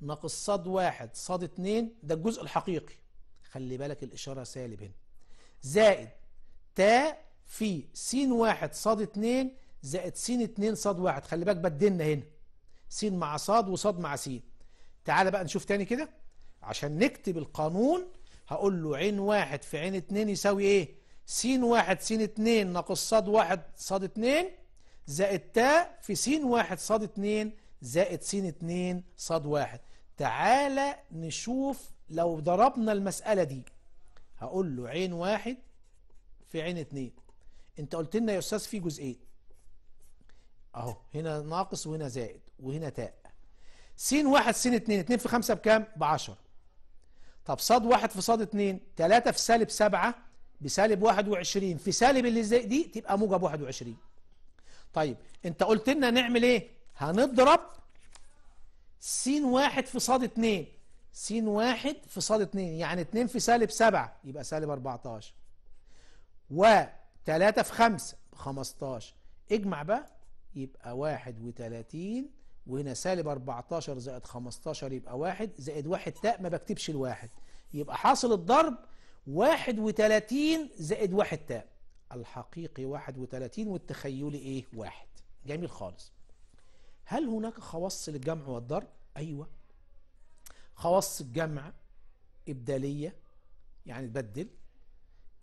ناقص صاد واحد. صاد اتنين ده الجزء الحقيقي. خلي بالك الإشارة سالب هنا. زائد تاء في س واحد صاد اتنين زائد س اتنين صاد واحد. خلي بالك بدلنا هنا. س مع صاد وصاد مع س تعال بقى نشوف تاني كده. عشان نكتب القانون هقول له عين واحد في عين اتنين يساوي إيه؟ س واحد س اتنين ناقص صاد واحد صاد اتنين زائد تاء في س واحد صاد اتنين زائد س اتنين صاد واحد. تعالى نشوف لو ضربنا المسألة دي هقول له عين واحد في عين اتنين. انت قلت لنا يا أستاذ في جزئين. أهو هنا ناقص وهنا زائد وهنا تاء. س واحد س اتنين اتنين في خمسة بكام؟ بعشرة. طب صاد واحد في صاد اتنين تلاتة في سالب سبعة بسالب واحد وعشرين. في سالب اللي زي دي تبقى موجب واحد وعشرين. طيب انت قلت لنا نعمل إيه؟ هنضرب س واحد في صاد اتنين. س واحد في صاد اتنين يعني اتنين في سالب سبعة يبقى سالب أربعتاشر. وتلاتة في خمسة بخمستاشر اجمع بقى يبقى واحد وتلاتين وهنا سالب أربعتاشر زائد خمستاشر يبقى واحد زائد واحد تاء ما بكتبش الواحد. يبقى حاصل الضرب واحد وتلاتين زائد واحد تاء. الحقيقي واحد وتلاتين والتخيلي إيه؟ واحد. جميل خالص. هل هناك خواص للجمع والضرب؟ أيوه. خواص الجمع إبدالية يعني تبدل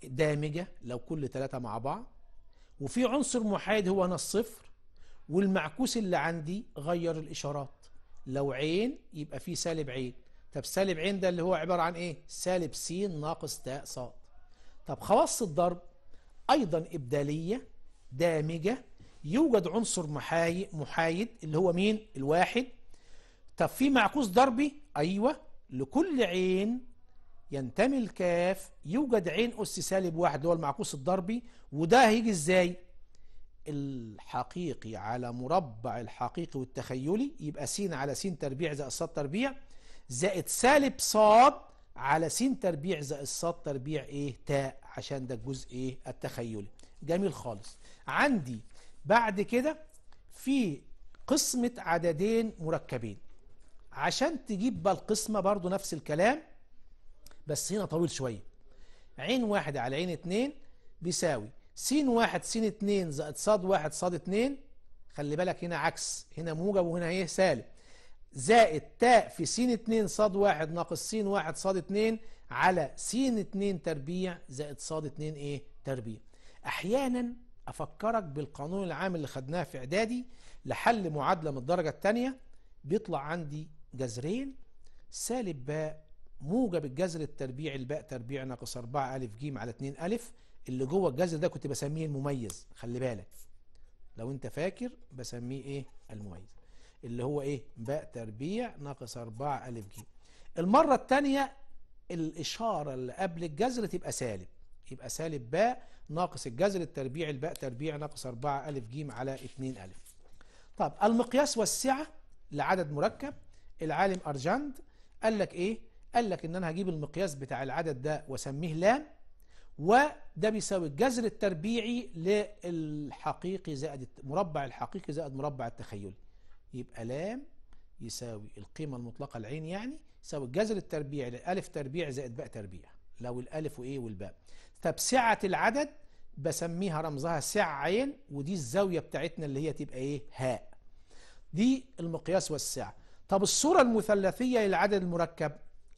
دامجة لو كل ثلاثة مع بعض وفي عنصر محايد هو هنا الصفر والمعكوس اللي عندي غير الإشارات. لو عين يبقى فيه سالب عين. طب سالب عين ده اللي هو عبارة عن إيه؟ سالب س ناقص تاء صاد طب خواص الضرب أيضا إبدالية دامجة يوجد عنصر محايد محايد اللي هو مين؟ الواحد. طب في معكوس ضربي؟ أيوه. لكل عين ينتمي الكاف. يوجد عين أس سالب واحد هو المعكوس الضربي. وده هيجي إزاي؟ الحقيقي على مربع الحقيقي والتخيلي. يبقى س على س تربيع زائد ص تربيع زائد سالب صاد على س تربيع زائد ص تربيع إيه؟ تاء عشان ده الجزء إيه؟ التخيلي. جميل خالص. عندي بعد كده في قسمة عددين مركبين. عشان تجيب بقى القسمة برضو نفس الكلام بس هنا طويل شوية. عين واحد على عين اتنين بيساوي. س واحد س اتنين زائد صاد واحد صاد اتنين. خلي بالك هنا عكس. هنا موجب وهنا إيه؟ سالب. زائد تاء في س 2 صاد 1 ناقص س 1 صاد 2 على س 2 تربيع زائد صاد 2 إيه؟ تربيع. أحيانا أفكرك بالقانون العام اللي خدناه في إعدادي لحل معادلة من الدرجة الثانية بيطلع عندي جذرين سالب باء موجب الجذر التربيعي الباء تربيع ناقص 4 ألف ج على 2 ألف. اللي جوه الجذر ده كنت بسميه المميز خلي بالك. لو انت فاكر بسميه إيه؟ المميز. اللي هو إيه؟ باء تربيع ناقص 4 ألف ج المرة الثانية الإشارة اللي قبل الجذر تبقى سالب. يبقى سالب باء ناقص الجذر التربيعي الباء تربيع ناقص 4 ألف ج على 2 ألف. طب المقياس والسعة لعدد مركب. العالم ارجند قال لك إيه؟ قال لك إن أنا هجيب المقياس بتاع العدد ده وأسميه لام وده بيساوي الجذر التربيعي للحقيقي زائد مربع الحقيقي زائد مربع التخيلي يبقى لام يساوي القيمة المطلقة العين يعني يساوي الجذر التربيعي لألف تربيع زائد باء تربيع لو الألف وإيه والباء. طب سعة العدد بسميها رمزها سع عين ودي الزاوية بتاعتنا اللي هي تبقى إيه؟ هاء. دي المقياس والسعة. طب الصورة المثلثية للعدد المركب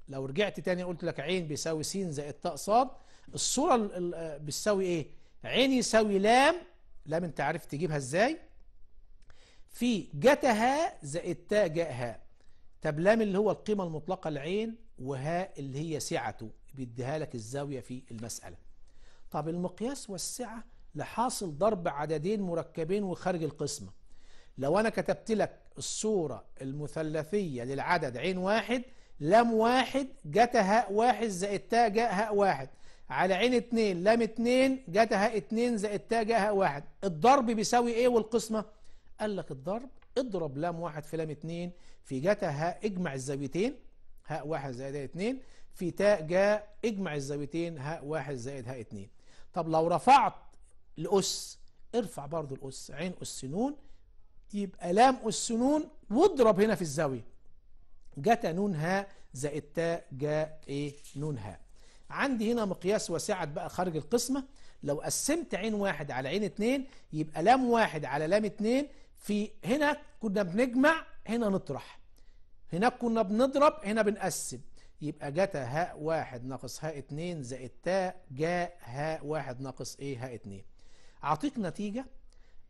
لو رجعت تاني قلت لك عين بيساوي س زائد تاء صاد الصورة بتساوي إيه؟ عين يساوي لام لام أنت عارف تجيبها إزاي؟ في جتها زائد تاء جاء هاء طب لام اللي هو القيمة المطلقة العين وهاء اللي هي سعته بيديها لك الزاوية في المسألة. طب المقياس والسعة لحاصل ضرب عددين مركبين وخارج القسمة. لو أنا كتبت لك الصورة المثلثية للعدد عين واحد لام واحد جت هاء واحد زائد تاء جاء هاء واحد. على عين اتنين لام اتنين جت هاء اتنين زائد تاء جاء هاء واحد. الضرب بيساوي إيه والقسمة؟ قال لك الضرب اضرب لام واحد في لام اتنين في جت هاء اجمع الزاويتين هاء واحد زائد هاء اتنين في تاء جاء اجمع الزاويتين هاء واحد زائد هاء اتنين. طب لو رفعت الأس ارفع برضو الأس عين أس نون يبقى لام أس نون واضرب هنا في الزاوية. جت نون هاء زائد تاء جاء إيه نون هاء عندي هنا مقياس وسعة بقى خارج القسمة. لو قسمت عين واحد على عين اتنين يبقى لام واحد على لام اتنين. في هنا كنا بنجمع هنا نطرح. هناك كنا بنضرب هنا بنقسم. يبقى جتا هاء واحد ناقص هاء اتنين زائد تاء جاء هاء واحد ناقص إيه هاء اتنين. أعطيك نتيجة.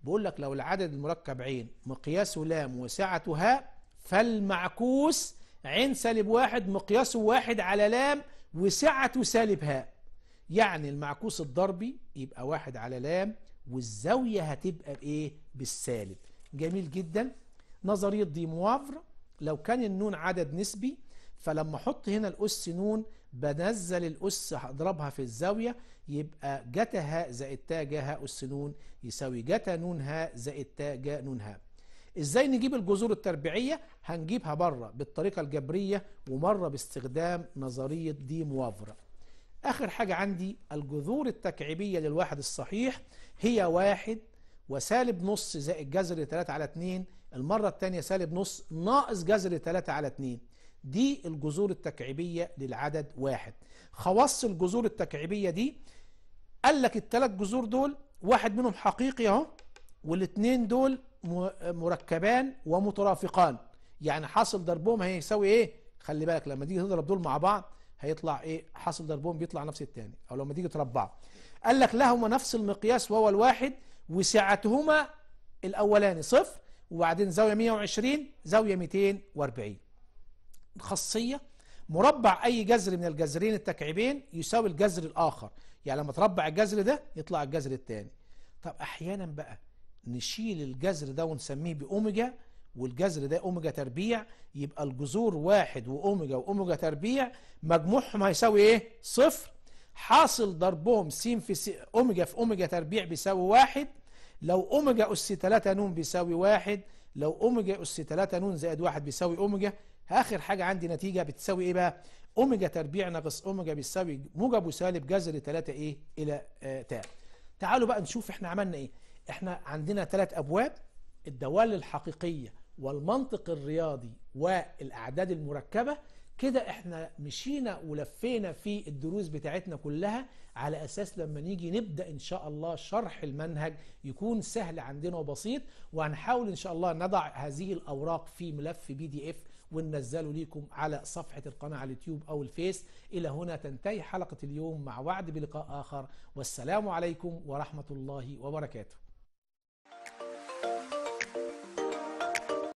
بقول لك لو العدد المركب عين مقياسه لام وسعته هاء فالمعكوس عين سالب واحد مقياسه واحد على لام وسعته سالب هاء يعني المعكوس الضربي يبقى واحد على لام والزاوية هتبقى بإيه؟ بالسالب. جميل جدا. نظرية دي موافر لو كان النون عدد نسبي فلما أحط هنا الأس نون بنزل الأس هضربها في الزاوية يبقى جتا هاء زائد تاء جا هاء أس نون يساوي جتا نون هاء زائد تاء جا نون هاء إزاي نجيب الجذور التربيعية؟ هنجيبها بره بالطريقة الجبرية ومرة باستخدام نظرية دي موافرة. آخر حاجة عندي الجذور التكعيبية للواحد الصحيح هي واحد وسالب نص زائد جذر 3 على 2 المرة الثانية سالب نص ناقص جذر 3 على 2 دي الجذور التكعيبية للعدد واحد. خواص الجذور التكعيبية دي قال لك الثلاث جذور دول واحد منهم حقيقي اهو والاثنين دول مركبان ومترافقان. يعني حاصل ضربهم هيساوي إيه؟ خلي بالك لما تيجي تضرب دول مع بعض هيطلع إيه؟ حاصل ضربهم بيطلع نفس الثاني أو لما تيجي تربعه قال لك لهما نفس المقياس وهو الواحد وسعتهما الأولاني صفر وبعدين زاوية 120 زاوية 240 خاصية مربع أي جذر من الجذرين التكعيبين يساوي الجذر الآخر. يعني لما تربع الجذر ده يطلع الجذر الثاني طب أحيانا بقى نشيل الجذر ده ونسميه بأوميجا والجذر ده أوميجا تربيع يبقى الجذور واحد وأوميجا وأوميجا تربيع مجموعهم هيساوي إيه؟ صفر. حاصل ضربهم س في س أوميجا في أوميجا تربيع بيساوي واحد. لو أوميجا أس 3 نون بيساوي واحد. لو أوميجا أس 3 نون زائد واحد بيساوي أوميجا. آخر حاجة عندي نتيجة بتساوي إيه بقى؟ أوميجا تربيع ناقص أوميجا بيساوي موجب وسالب جذر 3 إيه؟ إلى آه تاء. تعالوا بقى نشوف إحنا عملنا إيه؟ إحنا عندنا ثلاث أبواب الدوال الحقيقية والمنطق الرياضي والأعداد المركبة كده إحنا مشينا ولفينا في الدروس بتاعتنا كلها على أساس لما نيجي نبدأ إن شاء الله شرح المنهج يكون سهل عندنا وبسيط وهنحاول إن شاء الله نضع هذه الأوراق في ملف PDF وننزله ليكم على صفحة القناة على اليوتيوب أو الفيس. إلى هنا تنتهي حلقة اليوم مع وعد بلقاء آخر. والسلام عليكم ورحمة الله وبركاته.